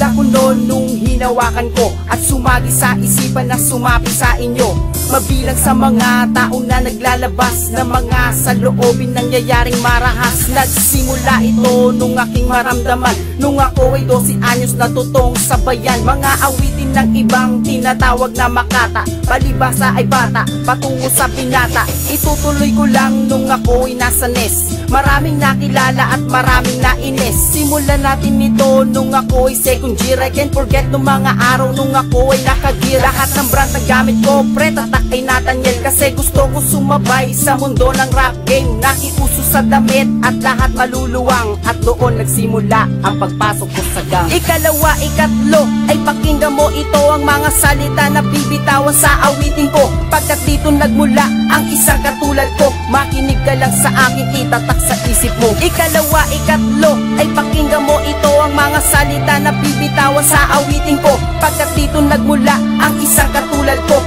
School ako noon nung hinawakan ko. At sumagi sa isipan na sumapi sa inyo Mabilang sa mga taong na naglalabas Na mga sa loobin nangyayaring marahas. Nagsimula ito nung aking maramdaman. Nung ako ay 12 anyos na tutong sabayan. Mga awitin ng ibang tinatawag na makata. Palibasa ay bata, patungo sa pinata Itutuloy ko lang nung ako ay nasa NES Maraming nakilala at maraming nainis. Simulan natin nito nung ako ay second year. I can't forget nung mga araw nung ako ay nakagear Lahat ng brand na gamit ko, pre tatak kay Nathaniel Kasi gusto ko sumabay sa mundo ng rap game. Nakiuso sa damit at lahat maluluwang. At doon nagsimula ang pagpasok ko sa gang. Ikalawa, ikatlo, ay pakinggan mo ito. Ang mga salita na bibitawan sa awitin ko. Pagkat dito nagmula ang isang katulad ko. Makinig ka lang sa akin, itatak sa isip mo. Ikalawa, ikatlo, ay pakinggan mo ito. Ang mga salita na bibitawan sa awitin ko. Pagkat dito nagmula ang isang katulad ko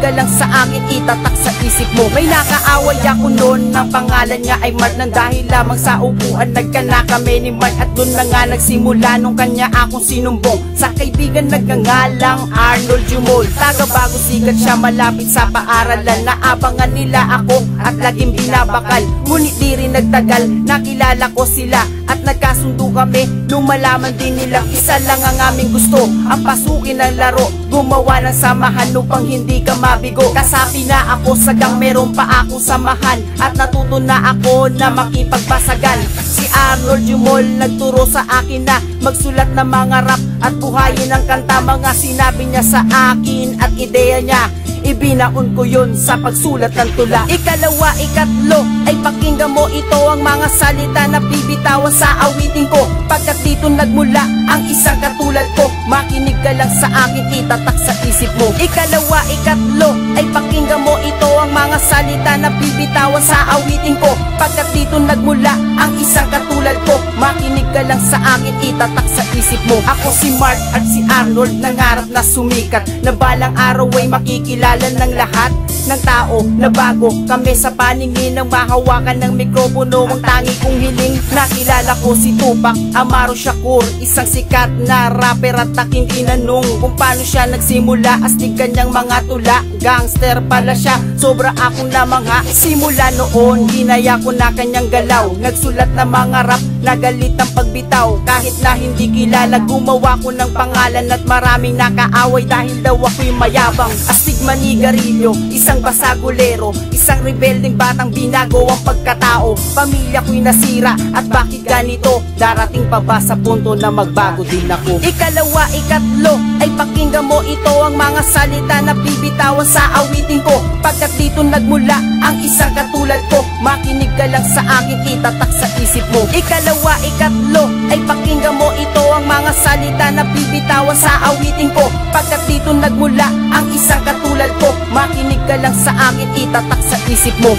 ka lang sa akin, itatak sa isip mo. May nakaaway ako noon, ang pangalan niya ay Mark. Nang dahil lamang sa upuan, nagkana kami ni Mark. At doon na nga nagsimula nung kanya akong sinumbong. Sa kaibigan nagngangalang Arnold Jumol. Taga bago sikat siya malapit sa paaralan. Naabangan nila ako at laging binabakal. Ngunit di rin nagtagal, nakilala ko sila. At nagkasundo kami nung malaman din nila Isa lang ang aming gusto, ang pasukin ng laro Gumawa ng samahan upang hindi ka mabigo. Kasapi na ako sa gang, meron pa akong samahan. At natuto na ako na makipagbasagan Si Arnold Jumol nagturo sa akin na Magsulat ng mga rap at buhayin ang kanta. Mga sinabi niya sa akin at ideya niya Ibinaon ko yun sa pagsulat ng tula. Ikalawa, ikatlo, ay pakinggan mo. Ito ang mga salita na bibitawan sa awitin ko. Pagkat dito nagmula ang isang katulad ko Makinig ka lang sa akin, itatak sa isip mo. Ikalawa, ikatlo, ay pakinggan mo. Ito ang mga salita na bibitawan sa awitin ko. Pagkat dito nagmula ang isang katulad ko Makinig ka lang sa akin, itatak sa isip mo. Ako si Mark at si Arnold Nangarap na sumikat. Na balang araw ay makikilala ng lahat ng tao na bago kami sa paningin ng mahawakan ng mikropono ang tangi kong hiling. Nakilala ko si Tupac Amaro Shakur isang sikat na rapper at taking tinanong kung paano siya nagsimula. Astig kanyang mga tula gangster pala siya. Sobra akong namangha. Simula noon hinaya ko na kanyang galaw. Nagsulat ng mga rap na galit ang pagbitaw kahit na hindi kilala gumawa ko ng pangalan at maraming nakaaway dahil daw ako'y mayabang. Astig manigarilyo isang basagulero Isang rebelding batang binago ang pagkatao. Pamilya ko'y nasira at bakit ganito? Darating pa ba sa punto na magbago din ako? Ikalawa, ikatlo ay pakinggan mo ito. Ang mga salita na bibitawan sa awitin ko. Pagkat dito nagmula ang isang katulad ko Makinig ka lang sa akin, itatak sa isip mo. Ikalawa, ikatlo ay pakinggan mo ito ang mga salita na bibitawan sa awitin ko. Pagkat dito nagmula ang isang katulad ko Makinig ka lang sa akin, itatak sa isip mo